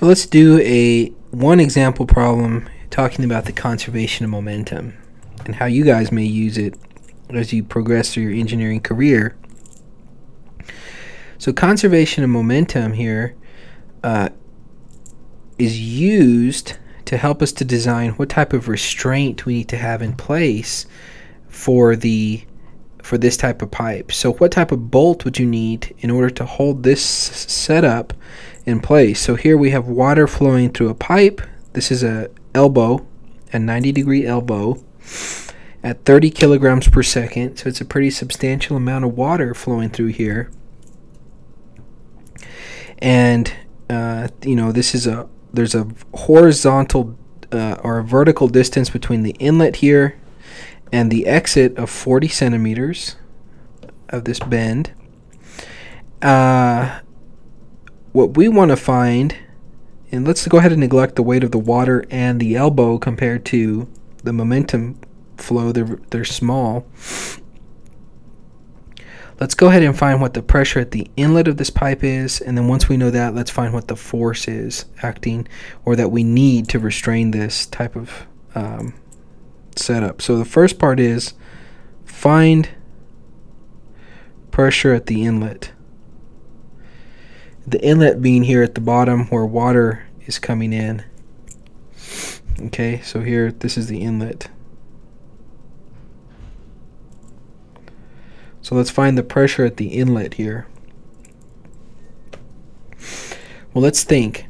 So let's do a one example problem talking about the conservation of momentum and how you guys may use it as you progress through your engineering career. So conservation of momentum here uh, is used to help us to design what type of restraint we need to have in place for the for this type of pipe. So what type of bolt would you need in order to hold this setup in place? So here we have water flowing through a pipe. This is a elbow, a 90 degree elbow at 30 kilograms per second. So it's a pretty substantial amount of water flowing through here. And uh, you know this is a there's a horizontal uh, or a vertical distance between the inlet here and the exit of 40 centimeters of this bend. Uh, what we want to find, and let's go ahead and neglect the weight of the water and the elbow compared to the momentum flow, they're, they're small. Let's go ahead and find what the pressure at the inlet of this pipe is, and then once we know that, let's find what the force is acting or that we need to restrain this type of um, setup. So the first part is find pressure at the inlet. The inlet being here at the bottom where water is coming in. Okay, so here, this is the inlet. So let's find the pressure at the inlet here. Well, let's think.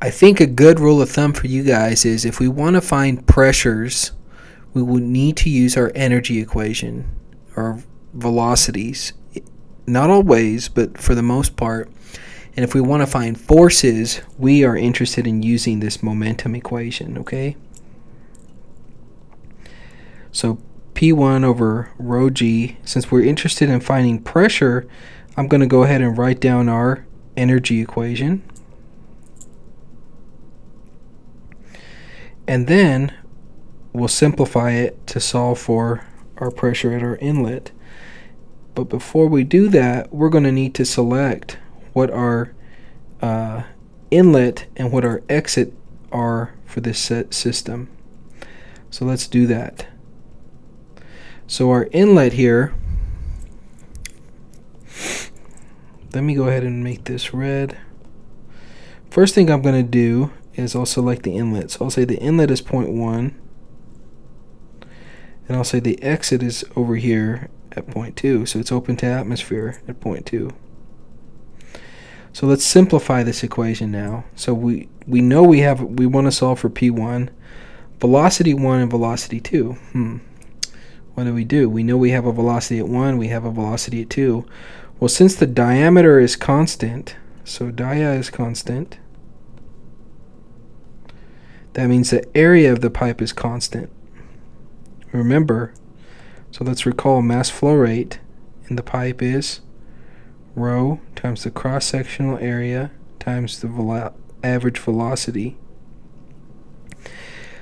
I think a good rule of thumb for you guys is if we want to find pressures we will need to use our energy equation, our velocities, not always, but for the most part. And if we want to find forces, we are interested in using this momentum equation, okay? So P1 over rho g, since we're interested in finding pressure, I'm going to go ahead and write down our energy equation. And then we'll simplify it to solve for our pressure at our inlet. But before we do that, we're going to need to select what our uh, inlet and what our exit are for this set system. So let's do that. So our inlet here, let me go ahead and make this red. First thing I'm going to do is I'll select the inlet. So I'll say the inlet is 0.1 and I'll say the exit is over here at point 2 so it's open to atmosphere at point 2 so let's simplify this equation now. So we we know we have we want to solve for p1 velocity 1 and velocity 2 hmm. What do we do? We know we have a velocity at 1 we have a velocity at 2 well since the diameter is constant so dia is constant that means the area of the pipe is constant. Remember, so let's recall mass flow rate in the pipe is rho times the cross-sectional area times the velo average velocity.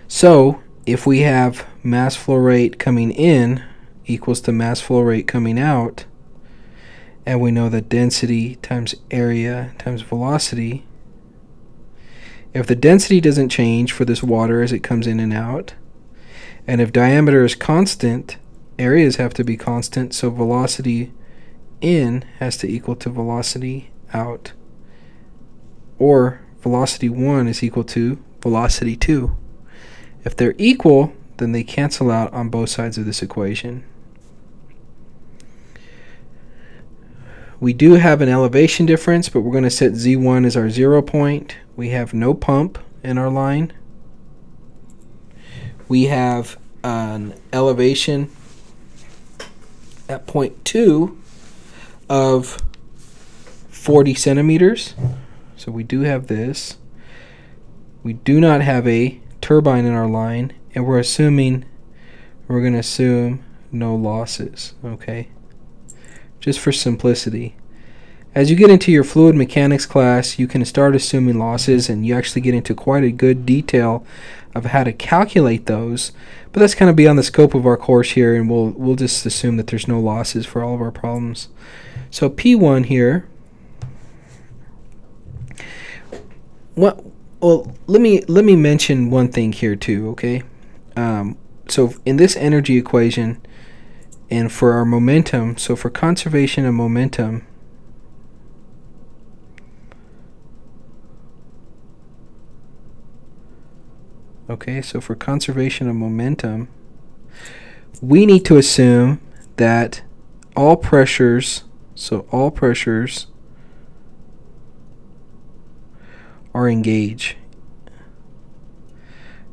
So if we have mass flow rate coming in equals to mass flow rate coming out, and we know that density times area times velocity, if the density doesn't change for this water as it comes in and out, and if diameter is constant, areas have to be constant, so velocity in has to equal to velocity out. Or velocity 1 is equal to velocity 2. If they're equal, then they cancel out on both sides of this equation. We do have an elevation difference, but we're going to set Z1 as our zero point. We have no pump in our line we have an elevation at point 2 of 40 centimeters. So we do have this. We do not have a turbine in our line, and we're assuming, we're going to assume no losses, okay? Just for simplicity. As you get into your fluid mechanics class, you can start assuming losses and you actually get into quite a good detail of how to calculate those. But that's kind of beyond the scope of our course here and we'll we'll just assume that there's no losses for all of our problems. So P1 here what? Well, let me let me mention one thing here too. Okay, um, so in this energy equation, and for our momentum, so for conservation of momentum, okay, so for conservation of momentum, we need to assume that all pressures, so all pressures are in gauge.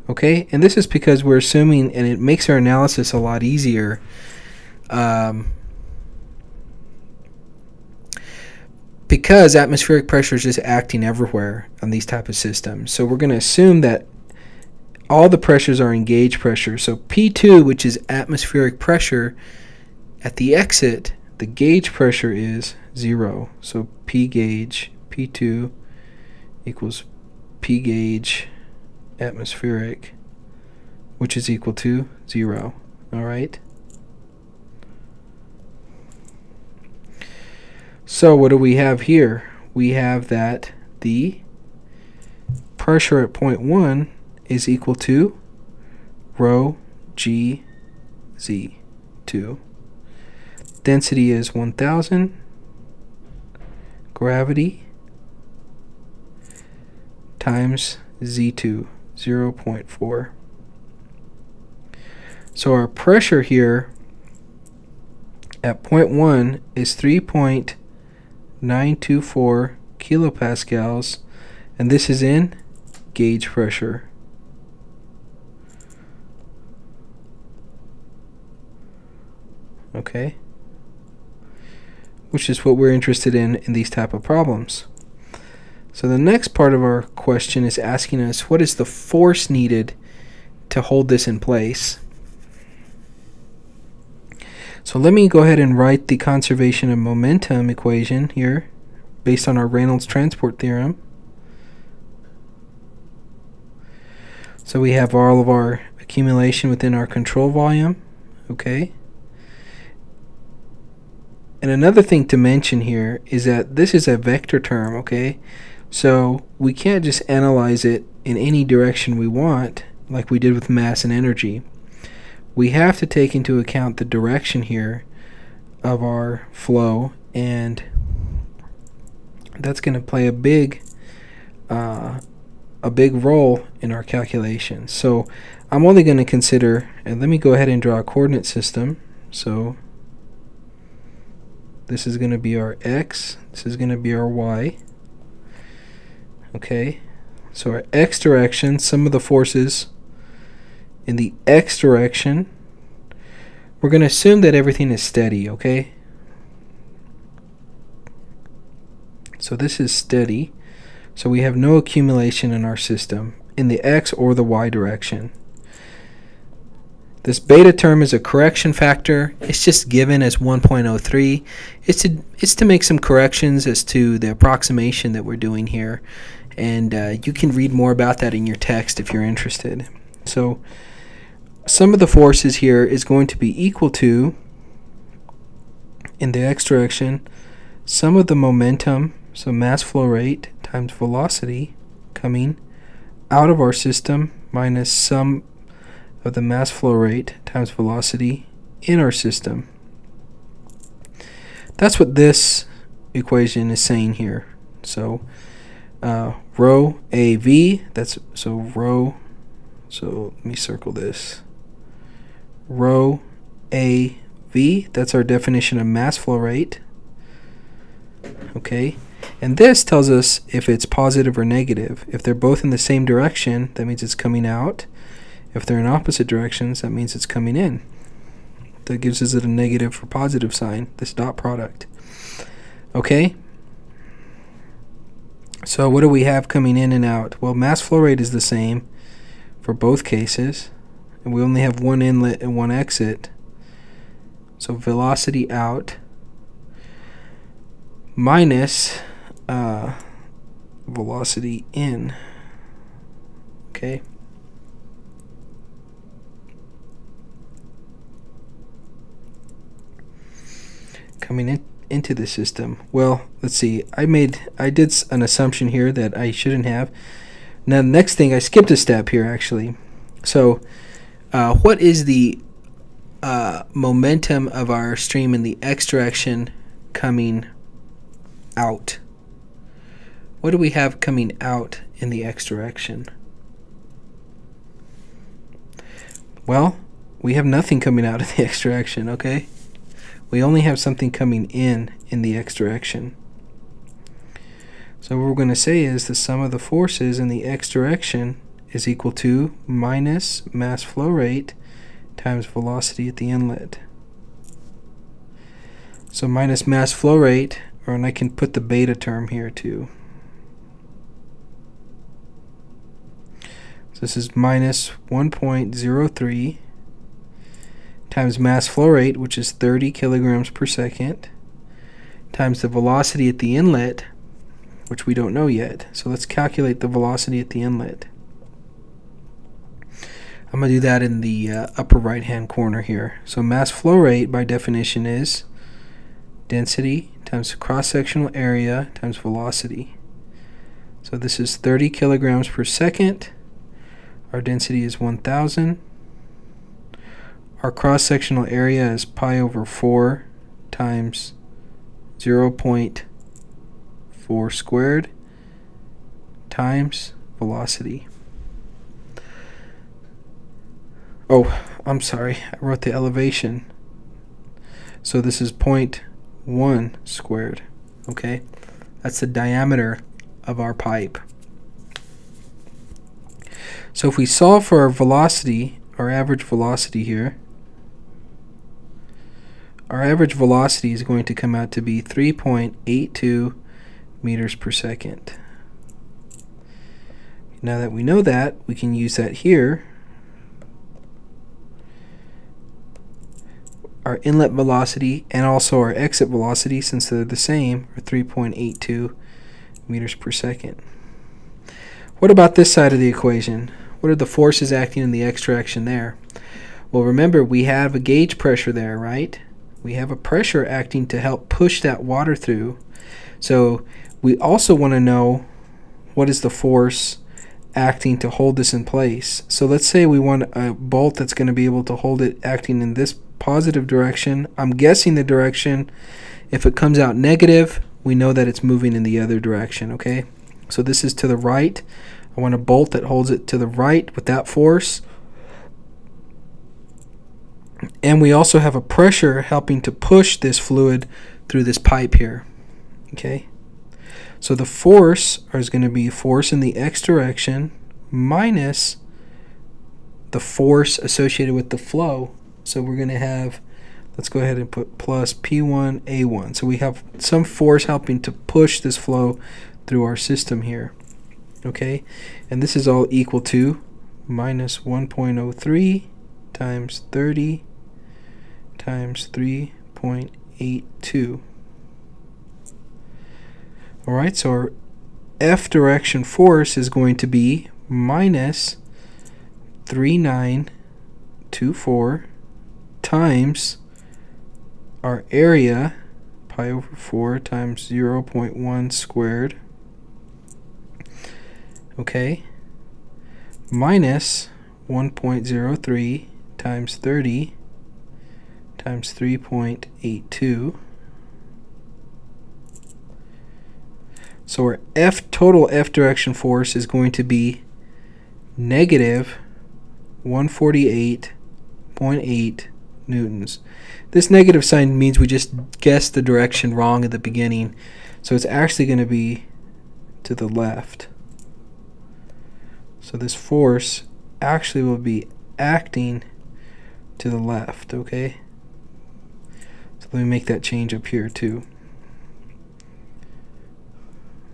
Okay, and this is because we're assuming, and it makes our analysis a lot easier. Um, because atmospheric pressure is just acting everywhere on these type of systems. So we're going to assume that all the pressures are in gauge pressure. So P2, which is atmospheric pressure, at the exit, the gauge pressure is zero. So P gauge, P2 equals P gauge atmospheric, which is equal to zero. All right. So what do we have here? We have that the pressure at point 1 is equal to rho g z 2. Density is 1000. Gravity times z2, 0 0.4. So our pressure here at point 1 is 3.924 kilopascals, and this is in gauge pressure. Okay? Which is what we're interested in in these type of problems. So the next part of our question is asking us what is the force needed to hold this in place. So let me go ahead and write the conservation of momentum equation here based on our Reynolds transport theorem. So we have all of our accumulation within our control volume, okay? And another thing to mention here is that this is a vector term, okay? So we can't just analyze it in any direction we want, like we did with mass and energy. We have to take into account the direction here of our flow, and that's going to play a big, uh, a big role in our calculation. So I'm only going to consider, and let me go ahead and draw a coordinate system. So this is going to be our x, this is going to be our y. Okay, so our x direction, sum of the forces in the x direction, we're going to assume that everything is steady, okay? So this is steady. So we have no accumulation in our system in the x or the y direction. This beta term is a correction factor. It's just given as 1.03. It's to, it's to make some corrections as to the approximation that we're doing here. And uh, you can read more about that in your text if you're interested. So sum of the forces here is going to be equal to, in the x direction, sum of the momentum, so mass flow rate times velocity coming out of our system minus sum of the mass flow rate times velocity in our system. That's what this equation is saying here. So uh, rho AV, that's so rho, so let me circle this. Rho AV, that's our definition of mass flow rate. Okay, and this tells us if it's positive or negative. If they're both in the same direction, that means it's coming out. If they're in opposite directions, that means it's coming in. That gives us a negative or positive sign, this dot product. Okay? So what do we have coming in and out? Well, mass flow rate is the same for both cases. And we only have one inlet and one exit. So velocity out minus uh, velocity in. Okay? Coming in into the system? Well, let's see. I made I did an assumption here that I shouldn't have. Now, the next thing I skipped a step here actually. So, uh, what is the uh, momentum of our stream in the x direction coming out? What do we have coming out in the x direction? Well, we have nothing coming out of the x direction, okay? We only have something coming in in the x direction. So what we're going to say is the sum of the forces in the x direction is equal to minus mass flow rate times velocity at the inlet. So minus mass flow rate, or and I can put the beta term here too. So this is minus 1.03 times mass flow rate, which is 30 kilograms per second, times the velocity at the inlet, which we don't know yet. So let's calculate the velocity at the inlet. I'm going to do that in the uh, upper right hand corner here. So mass flow rate by definition is density times cross-sectional area times velocity. So this is 30 kilograms per second. Our density is 1000. Our cross-sectional area is pi over 4 times 0 0.4 squared times velocity. Oh, I'm sorry. I wrote the elevation. So this is 0.1 squared. Okay? That's the diameter of our pipe. So if we solve for our velocity, our average velocity here, our average velocity is going to come out to be 3.82 meters per second. Now that we know that, we can use that here our inlet velocity and also our exit velocity, since they're the same, are 3.82 meters per second. What about this side of the equation? What are the forces acting in the x direction there? Well, remember, we have a gauge pressure there, right? We have a pressure acting to help push that water through. So we also want to know what is the force acting to hold this in place. So let's say we want a bolt that's going to be able to hold it acting in this positive direction. I'm guessing the direction. If it comes out negative, we know that it's moving in the other direction, okay? So this is to the right. I want a bolt that holds it to the right with that force. And we also have a pressure helping to push this fluid through this pipe here, okay? So the force is going to be force in the x direction minus the force associated with the flow so we're going to have, let's go ahead and put plus P1A1. So we have some force helping to push this flow through our system here. Okay, and this is all equal to minus 1.03 times 30 times 3.82. Alright, so our F direction force is going to be minus 3924 times our area, pi over 4 times 0 0.1 squared, okay, minus 1.03 times 30 times 3.82. So our F total F direction force is going to be negative 148.8 newtons. This negative sign means we just guessed the direction wrong at the beginning. So it's actually going to be to the left. So this force actually will be acting to the left, okay? Let me make that change up here too.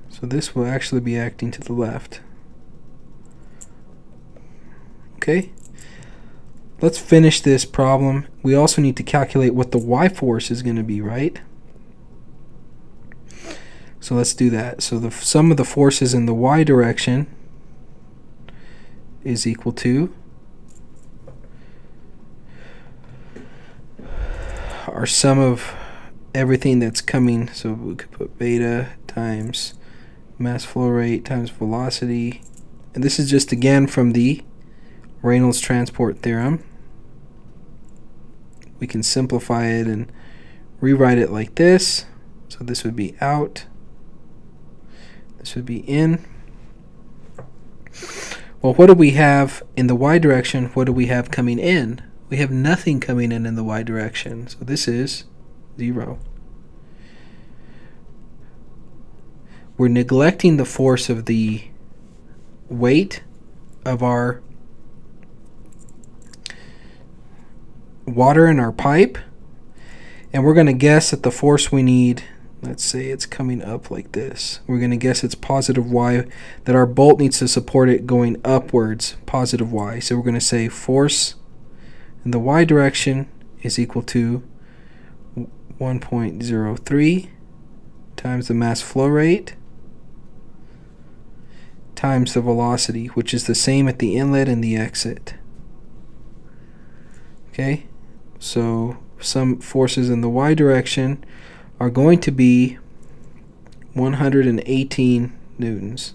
So this will actually be acting to the left. Okay? Let's finish this problem. We also need to calculate what the y force is going to be, right? So let's do that. So the sum of the forces in the y direction is equal to our sum of everything that's coming. So we could put beta times mass flow rate times velocity. And this is just again from the Reynolds transport theorem. We can simplify it and rewrite it like this. So this would be out. This would be in. Well, what do we have in the y direction? What do we have coming in? We have nothing coming in in the y direction. So this is 0. We're neglecting the force of the weight of our water in our pipe and we're going to guess that the force we need let's say it's coming up like this we're going to guess it's positive y that our bolt needs to support it going upwards positive y so we're going to say force in the y direction is equal to 1.03 times the mass flow rate times the velocity which is the same at the inlet and the exit okay so sum forces in the y direction are going to be 118 newtons.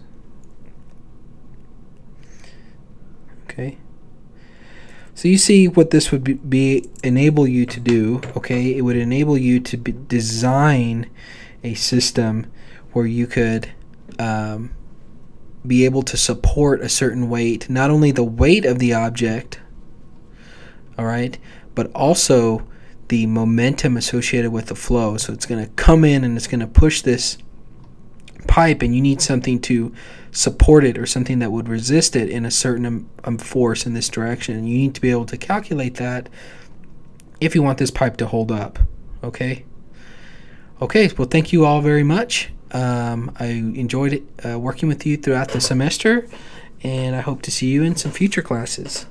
Okay. So you see what this would be, be, enable you to do, okay? It would enable you to design a system where you could um, be able to support a certain weight, not only the weight of the object, all right, but also the momentum associated with the flow. So it's going to come in and it's going to push this pipe, and you need something to support it or something that would resist it in a certain um, force in this direction. You need to be able to calculate that if you want this pipe to hold up. Okay? Okay, well, thank you all very much. Um, I enjoyed uh, working with you throughout the semester, and I hope to see you in some future classes.